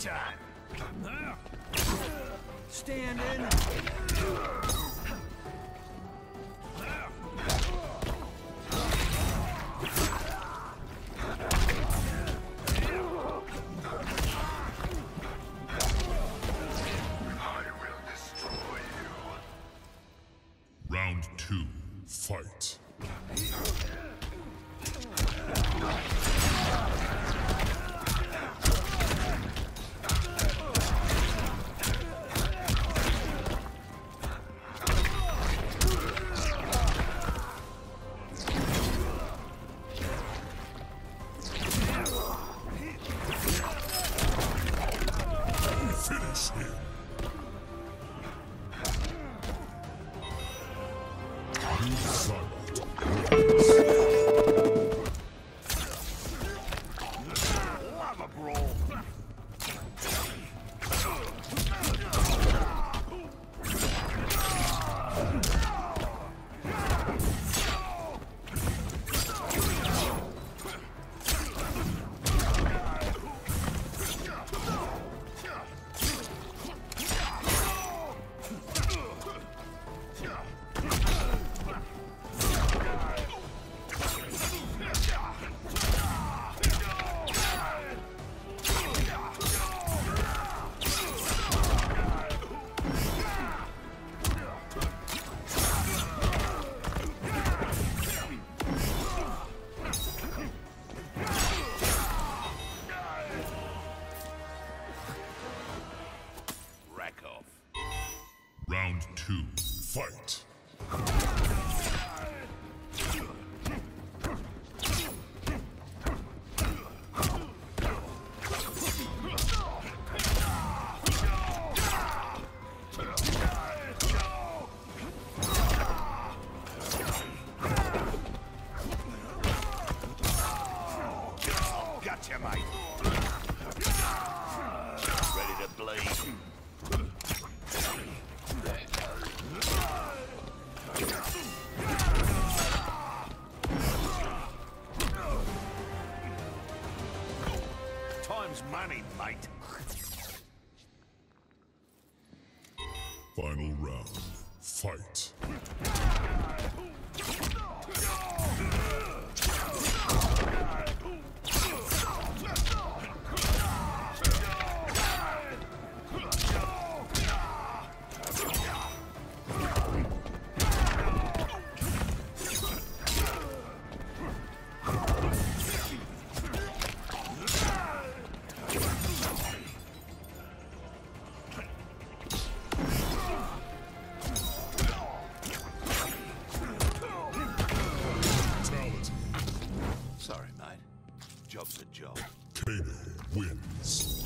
time. Standing. I will destroy. Round two, fight. Round two, fight. Gotcha, mate. Ready to bleed. Time's money, mate. Final round, fight. Sorry, mate. Job's a job. Kano wins.